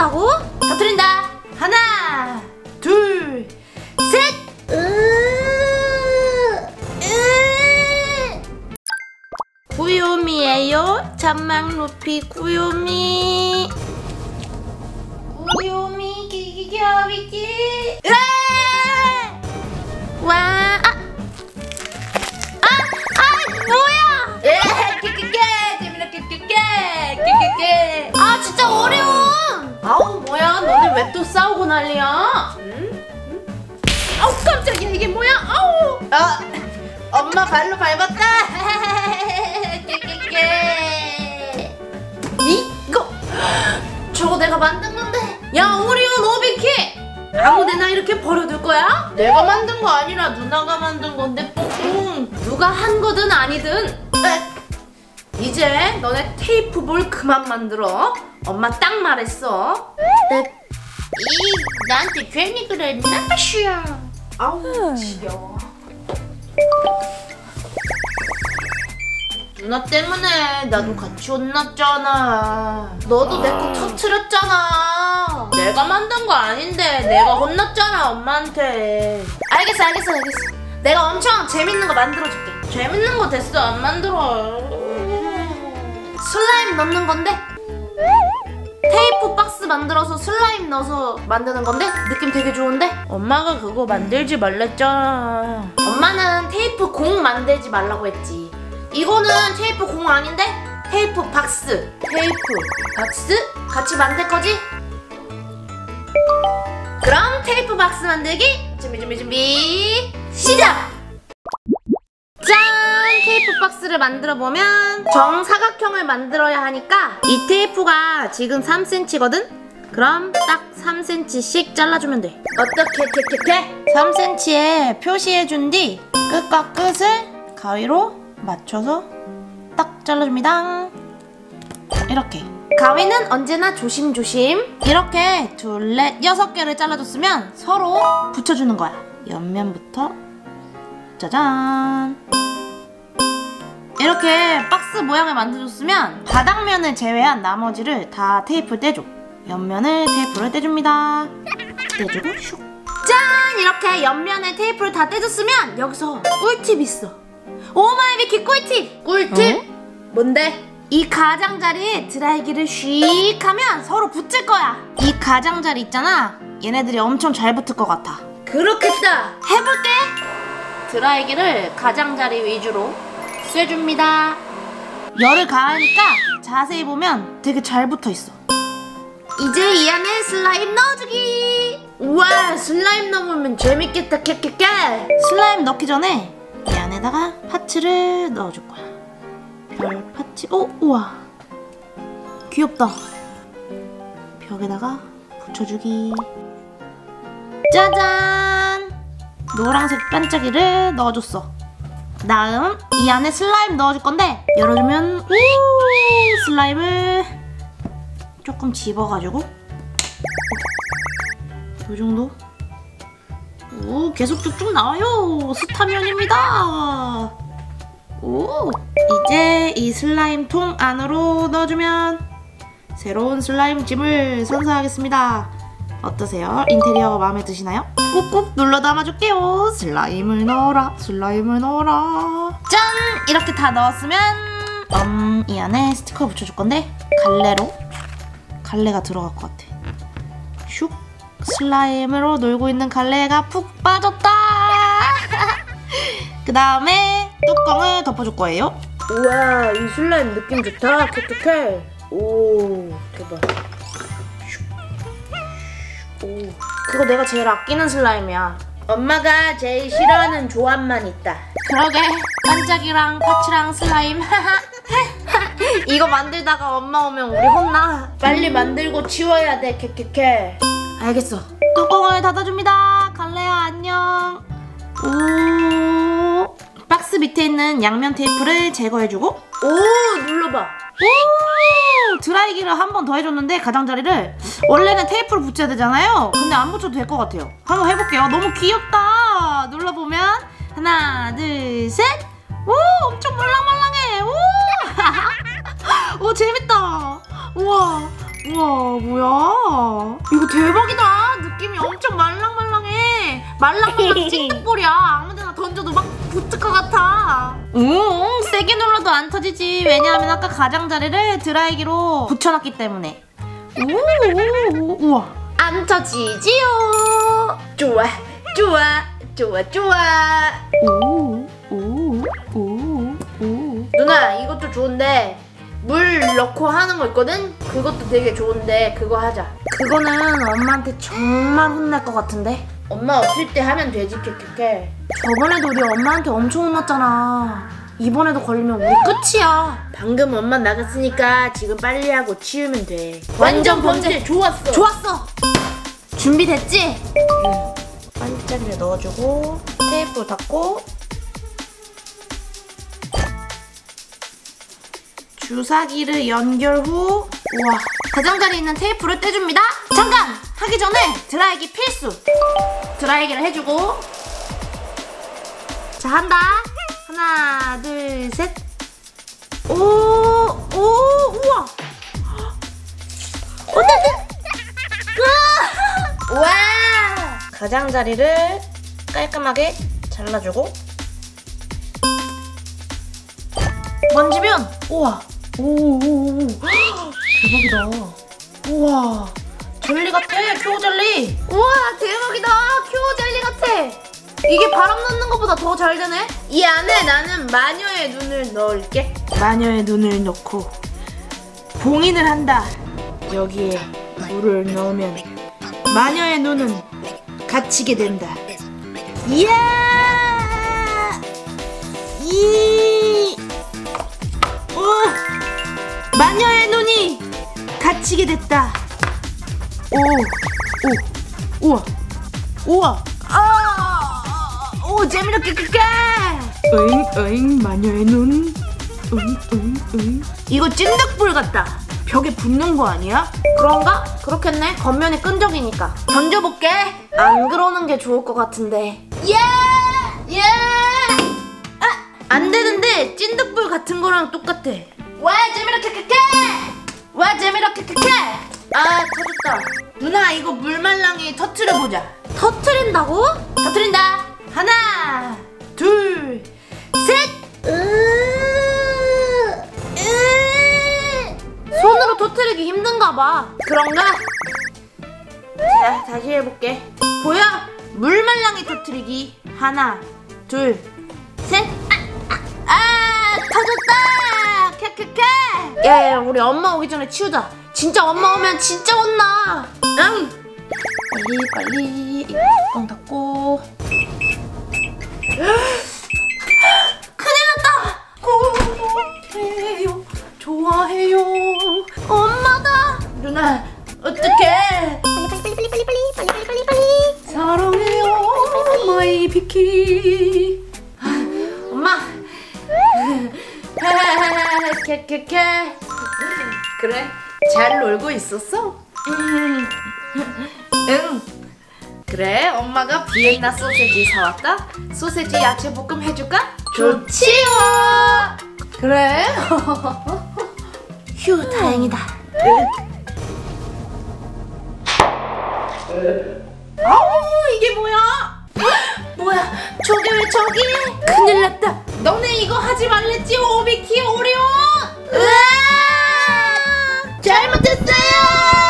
터트린다고? 터트린다. 하나, 둘, 셋. 으, 으. 구요미예요. 잔망 높이 구요미. 구요미 기기겨비기. 와, 아, 아, 아, 뭐야? 예, 깨깨깨 재민아 깨깨깨 깨깨깨 아, 진짜 어려워. 너네 왜또 싸우고 난리야? 아우 깜짝이야. 이게 뭐야? 아우! 아 엄마 발로 밟았다. 깨깨깨. 이거. 저거 내가 만든 건데. 야 오리온 오비키. 아무데나 이렇게 버려둘 거야? 내가 만든 거 아니라 누나가 만든 건데 뿡 누가 한 거든 아니든. 에, 이제 너네 테이프 볼 그만 만들어. 엄마 딱 말했어 이 나한테 괜히 그랬나? 아쉬야. 아우 지겨워. 누나 때문에 나도 같이 혼났잖아. 너도 내 거 터트렸잖아. 내가 만든 거 아닌데 내가 혼났잖아 엄마한테. 알겠어 알겠어 알겠어. 내가 엄청 재밌는 거 만들어줄게. 재밌는 거 됐어 안 만들어. 슬라임 넣는 건데 테이프 박스 만들어서 슬라임 넣어서 만드는 건데 느낌 되게 좋은데? 엄마가 그거 만들지 말랬잖아 엄마는 테이프 공 만들지 말라고 했지. 이거는 테이프 공 아닌데? 테이프 박스. 테이프 박스? 같이 만들 거지? 그럼 테이프 박스 만들기 준비 준비 준비 시작! 만들어 보면 정사각형을 만들어야 하니까 이 테이프가 지금 3cm거든? 그럼 딱 3cm씩 잘라주면 돼. 어떻게, 이렇게, 3cm에 표시해준 뒤 끝과 끝을 가위로 맞춰서 딱 잘라줍니다. 이렇게. 가위는 언제나 조심조심. 이렇게 둘, 넷, 여섯 개를 잘라줬으면 서로 붙여주는 거야. 옆면부터 짜잔. 이렇게 박스 모양을 만들어줬으면 바닥면을 제외한 나머지를 다 테이프 떼줘. 옆면을 테이프를 떼줍니다. 떼주고 슉. 짠! 이렇게 옆면에 테이프를 다 떼줬으면 여기서 꿀팁 있어. 오 마이비키 꿀팁! 꿀팁? 뭔데? 이 가장자리에 드라이기를 슉 하면 서로 붙을 거야. 이 가장자리 있잖아. 얘네들이 엄청 잘 붙을 것 같아. 그렇겠다. 해볼게. 드라이기를 가장자리 위주로 쐬줍니다. 열을 가하니까 자세히 보면 되게 잘 붙어 있어. 이제 이 안에 슬라임 넣어주기. 우와 슬라임 넣으면 재밌겠다 깨깨깨. 슬라임 넣기 전에 이 안에다가 파츠를 넣어줄 거야. 별 파츠. 오 우와 귀엽다. 벽에다가 붙여주기. 짜잔! 노란색 반짝이를 넣어줬어. 다음 이 안에 슬라임 넣어줄 건데 열어주면 오 슬라임을 조금 집어가지고. 이 정도. 오 계속 쭉쭉 나와요. 스타면입니다. 오 이제 이 슬라임 통 안으로 넣어주면 새로운 슬라임 짐을 선사하겠습니다 어떠세요? 인테리어가 마음에 드시나요? 꾹꾹 눌러 담아줄게요. 슬라임을 넣어라, 슬라임을 넣어라. 짠! 이렇게 다 넣었으면 음, 이 안에 스티커 붙여줄 건데 갈래로 갈래가 들어갈 것 같아. 슉! 슬라임으로 놀고 있는 갈래가 푹 빠졌다! 그 다음에 뚜껑을 덮어줄 거예요. 우와 이 슬라임 느낌 좋다 캣캣캣 오 대박 오, 그거 내가 제일 아끼는 슬라임이야. 엄마가 제일 싫어하는 조합만 있다. 그러게 반짝이랑 파츠랑 슬라임 이거 만들다가 엄마 오면 우리 혼나. 빨리 만들고 치워야 돼 캣캣캣 알겠어. 뚜껑을 닫아줍니다. 갈래야 안녕. 오 박스 밑에 있는 양면 테이프를 제거해주고. 오 눌러봐. 오 드라이기를 한 번 더 해줬는데 가장자리를 원래는 테이프를 붙여야 되잖아요. 근데 안 붙여도 될 것 같아요. 한번 해볼게요. 너무 귀엽다. 눌러보면 하나 둘셋오 엄청 말랑말랑해. 오, 오 재밌다. 우와 우와 뭐야? 이거 대박이다. 느낌이 엄청 말랑말랑해. 말랑말랑 찐득볼이야. 아무데나 던져도 막 붙을 것 같아 응 세게 눌러도 안 터지지 왜냐하면 아까 가장자리를 드라이기로 붙여놨기 때문에 오 우와 안 터지지요. 좋아, 좋아, 좋아, 좋아. 오 오 오 오 누나 이것도 좋은데 물 넣고 하는 거 있거든? 그것도 되게 좋은데 그거 하자. 그거는 엄마한테 정말 혼날 것 같은데 엄마 없을 때 하면 되지, 캐캐캐. 저번에도 우리 엄마한테 엄청 혼났잖아 이번에도 걸리면 우리 끝이야 방금 엄마 나갔으니까 지금 빨리 하고 치우면 돼. 완전 범죄 좋았어. 좋았어. 준비됐지? 반짝이를 넣어주고 테이프 닫고 주사기를 연결 후 우와 가장자리에 있는 테이프를 떼줍니다. 잠깐 하기 전에 드라이기 필수. 드라이기를 해주고 자 한다. 하나 둘 셋. 오, 오, 우와. 와! 가장자리를 깔끔하게 잘라주고 만지면 우와 오오오 대박이다. 우와. 젤리 같아 표 젤리. 우와 대박이다. 큐어 젤리 같아. 이게 바람 넣는 것보다 더 잘 되네? 이 안에 나는 마녀의 눈을 넣을게. 마녀의 눈을 넣고 봉인을 한다. 여기에 물을 넣으면 마녀의 눈은 갇히게 된다. 이야! 이 마녀의 눈이 갇히게 됐다 오! 오! 우와 우와 아! 오 재미롭게 크게 으잉 으잉 마녀의 눈 응, 응, 응. 이거 찐득불 같다. 벽에 붙는 거 아니야? 그런가? 그렇겠네. 겉면이 끈적이니까. 던져볼게. 안 그러는 게 좋을 것 같은데. 예! 예! 아, 안 되는데 찐득불 같은 거랑 똑같아. 와 재미롭게 캐캐! 와 재미롭게 크게. 아 터졌다. 누나 이거 물말랑이 터트려 보자. 터트린다고? 터트린다. 하나, 둘, 셋. 손으로 터트리기 힘든가 봐. 그런가? 자, 다시 해볼게. 보여? 물말랑이 터트리기. 하나, 둘, 야, 야, 우리 엄마 오기 전에 치우자. 진짜 엄마 오면 진짜 혼나. 응. 빨리, 빨리. 뚜껑 닫고. 큰일 났다. 구독해요. 좋아해요. 엄마다. 누나, 어떡해. 사랑해요. 마이 비키. 엄마. 캐캐캐. 그래? 잘 놀고 있었어? 음. 응. 그래, 엄마가 비엔나 소세지 사왔다. 소세지 야채 볶음 해줄까? 좋지요. 그래? 휴, 다행이다. 아우 이게 뭐야? 뭐야? 저게 왜 저기? 큰일 났다. 너네 이거 하지 말랬지 오비키 오리온. 으아! Tchau!